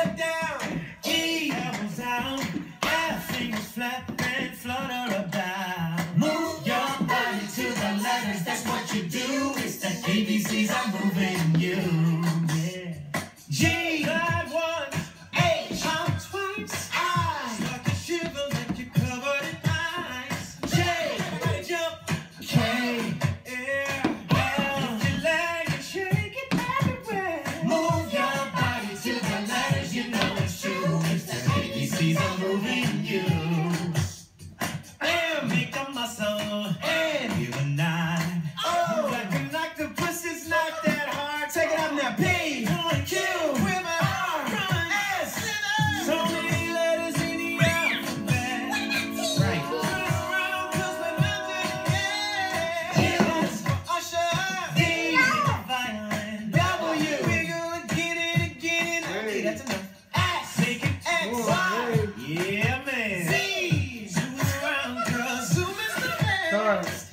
Step down. G, out. F, fingers flap and flutter about. Move your body to the letters, that's what you do. It's the ABCs, I'm moving you. Yeah. G. H, twice. I, start to shiver like you're covered in ice. J, jump. K, my soul. And you and I. Oh, like a knock the not that hard. Take it out now. P, Q. So many letters in the alphabet. Right. Turn we're for Usher. For. W. Again. Okay, that's enough. Yeah. Nice.